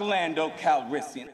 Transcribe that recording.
Lando Calrissian.